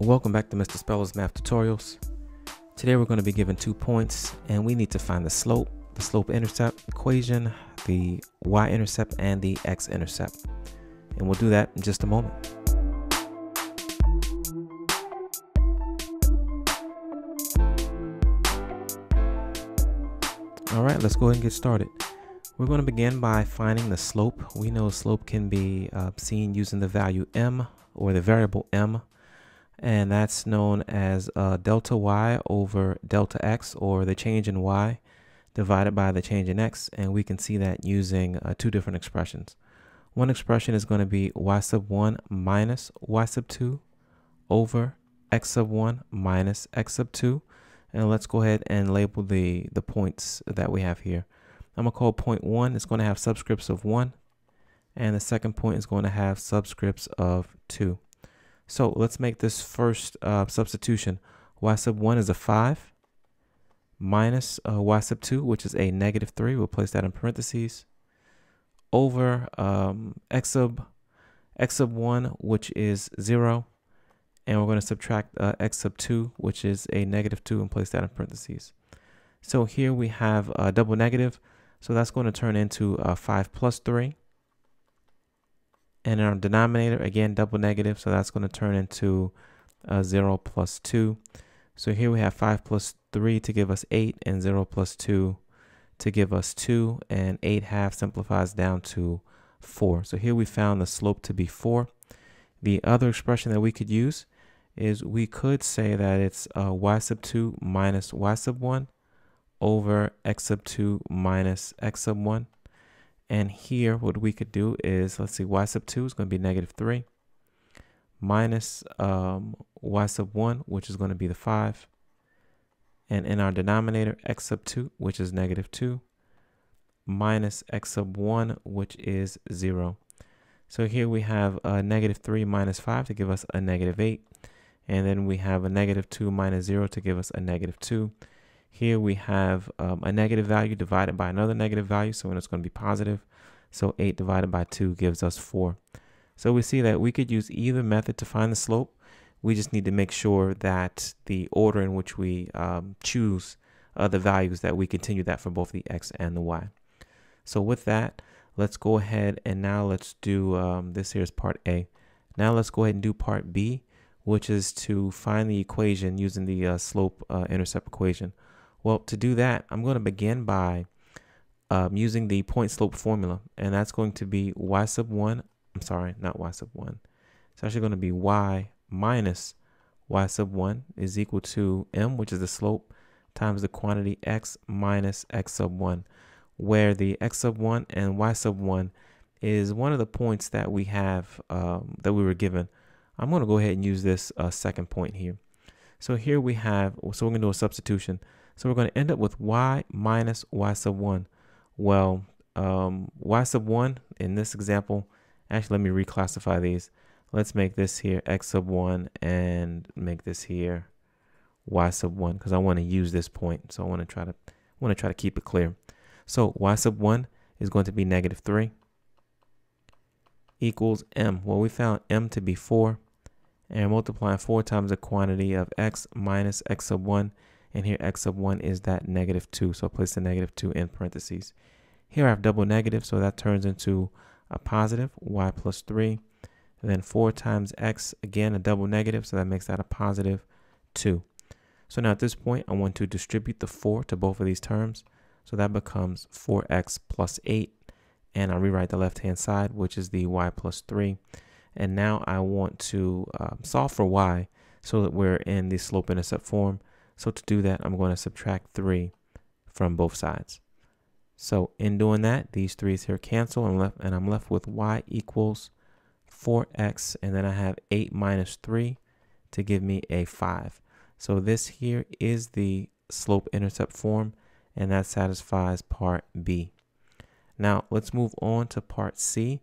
Welcome back to Mr. Speller's Math Tutorials. Today we're going to be given two points and we need to find the slope, the slope-intercept equation, the y-intercept, and the x-intercept. And we'll do that in just a moment. All right, let's go ahead and get started. We're going to begin by finding the slope. We know slope can be uh, seen using the value m or the variable m and that's known as uh, delta y over delta x or the change in y divided by the change in x and we can see that using uh, two different expressions. One expression is going to be y sub 1 minus y sub 2 over x sub 1 minus x sub 2 and let's go ahead and label the the points that we have here. I'm going to call point 1 it's going to have subscripts of 1 and the second point is going to have subscripts of 2. So let's make this first uh, substitution. y sub 1 is a 5 minus uh, y sub 2, which is a negative 3. We'll place that in parentheses. Over um, x sub x sub 1, which is 0. And we're going to subtract uh, x sub 2, which is a negative 2, and place that in parentheses. So here we have a double negative. So that's going to turn into a 5 plus 3 and in our denominator again double negative so that's going to turn into uh, 0 plus 2 so here we have 5 plus 3 to give us 8 and 0 plus 2 to give us 2 and 8 half simplifies down to 4 so here we found the slope to be 4 the other expression that we could use is we could say that it's uh, y sub 2 minus y sub 1 over x sub 2 minus x sub 1 and here, what we could do is, let's see, y sub 2 is going to be negative 3 minus um, y sub 1, which is going to be the 5. And in our denominator, x sub 2, which is negative 2, minus x sub 1, which is 0. So here we have a negative 3 minus 5 to give us a negative 8. And then we have a negative 2 minus 0 to give us a negative 2. Here we have um, a negative value divided by another negative value, so it's going to be positive. So 8 divided by 2 gives us 4. So we see that we could use either method to find the slope. We just need to make sure that the order in which we um, choose uh, the values that we continue that for both the x and the y. So with that, let's go ahead and now let's do um, this here is part A. Now let's go ahead and do part B, which is to find the equation using the uh, slope uh, intercept equation. Well, to do that, I'm going to begin by um, using the point slope formula, and that's going to be y sub 1. I'm sorry, not y sub 1. It's actually going to be y minus y sub 1 is equal to m, which is the slope, times the quantity x minus x sub 1, where the x sub 1 and y sub 1 is one of the points that we have um, that we were given. I'm going to go ahead and use this uh, second point here. So here we have, so we're going to do a substitution. So we're going to end up with y minus y sub 1. Well, um, y sub 1 in this example, actually let me reclassify these. Let's make this here x sub 1 and make this here y sub 1 because I want to use this point. So I want to try to I want to try to keep it clear. So y sub 1 is going to be negative 3 equals m. Well, we found m to be 4 and multiplying 4 times the quantity of x minus x sub 1 and here x sub 1 is that negative 2. So I place the negative 2 in parentheses. Here I have double negative, so that turns into a positive, y plus 3. And then 4 times x, again a double negative, so that makes that a positive 2. So now at this point, I want to distribute the 4 to both of these terms. So that becomes 4x plus 8. And I'll rewrite the left-hand side, which is the y plus 3. And now I want to uh, solve for y so that we're in the slope-intercept form. So to do that, I'm going to subtract 3 from both sides. So in doing that, these 3's here cancel and, left, and I'm left with y equals 4x and then I have 8 minus 3 to give me a 5. So this here is the slope intercept form and that satisfies part B. Now let's move on to part C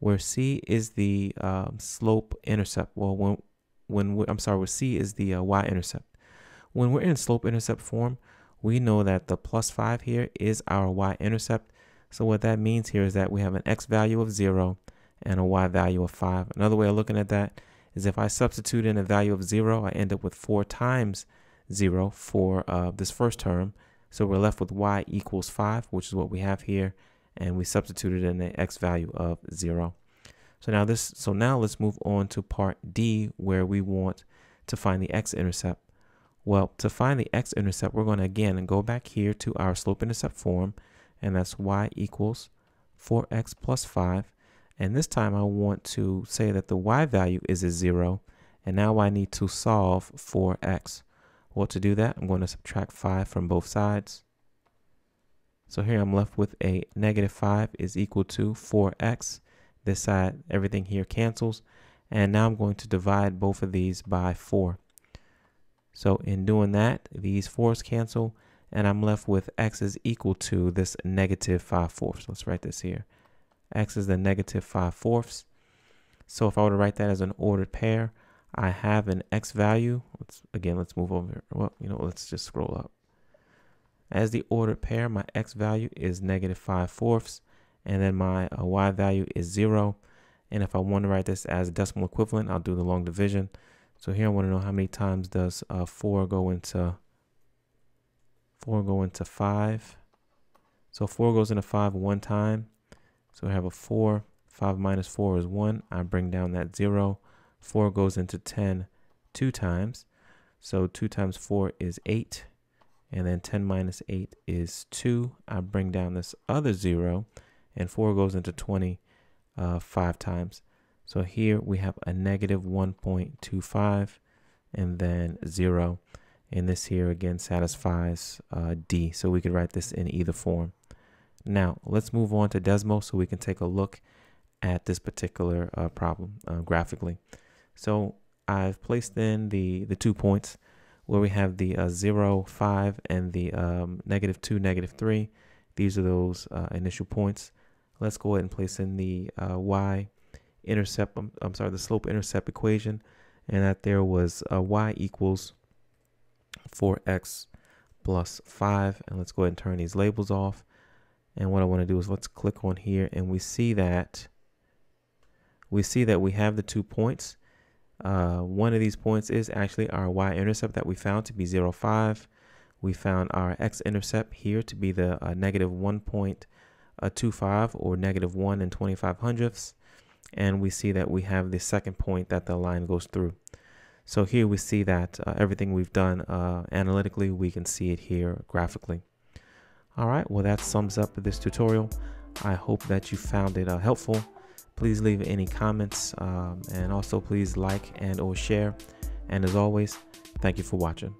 where C is the um, slope intercept. Well, when, when I'm sorry, where C is the uh, y-intercept. When we're in slope intercept form, we know that the plus 5 here is our y-intercept. So what that means here is that we have an x value of 0 and a y value of 5. Another way of looking at that is if I substitute in a value of 0, I end up with 4 times 0 for uh, this first term. So we're left with y equals 5, which is what we have here, and we substituted in the x value of 0. So now this so now let's move on to part D where we want to find the x-intercept. Well, to find the x-intercept, we're going to again go back here to our slope-intercept form, and that's y equals 4x plus 5. And this time I want to say that the y value is a 0, and now I need to solve for x. Well, to do that, I'm going to subtract 5 from both sides. So here I'm left with a negative 5 is equal to 4x. This side, everything here cancels. And now I'm going to divide both of these by 4. So in doing that, these 4's cancel, and I'm left with x is equal to this negative 5 fourths. Let's write this here. x is the negative 5 fourths. So if I were to write that as an ordered pair, I have an x value. Let's Again, let's move over. Well, you know, let's just scroll up. As the ordered pair, my x value is negative 5 fourths, and then my uh, y value is 0. And if I want to write this as a decimal equivalent, I'll do the long division. So here I want to know how many times does uh, 4 go into 4 go into 5. So 4 goes into 5 one time. So I have a 4. 5 minus 4 is 1. I bring down that 0. 4 goes into 10 two times. So 2 times 4 is 8. And then 10 minus 8 is 2. I bring down this other 0. And 4 goes into 20 uh, 5 times. So here we have a negative 1.25 and then 0. And this here again satisfies uh, D. So we could write this in either form. Now let's move on to Desmos so we can take a look at this particular uh, problem uh, graphically. So I've placed in the, the two points where we have the uh, 0, 5 and the um, negative 2, negative 3. These are those uh, initial points. Let's go ahead and place in the uh, y intercept, I'm, I'm, sorry, the slope intercept equation, and that there was uh, y equals 4x plus 5. And let's go ahead and turn these labels off. And what I want to do is let's click on here and we see that we see that we have the two points. Uh, one of these points is actually our y-intercept that we found to be 0, 5. We found our x-intercept here to be the uh, negative 1.25 or negative 1 and 25 hundredths. And we see that we have the second point that the line goes through. So here we see that uh, everything we've done uh, analytically, we can see it here graphically. All right, well, that sums up this tutorial. I hope that you found it uh, helpful. Please leave any comments um, and also please like and or share. And as always, thank you for watching.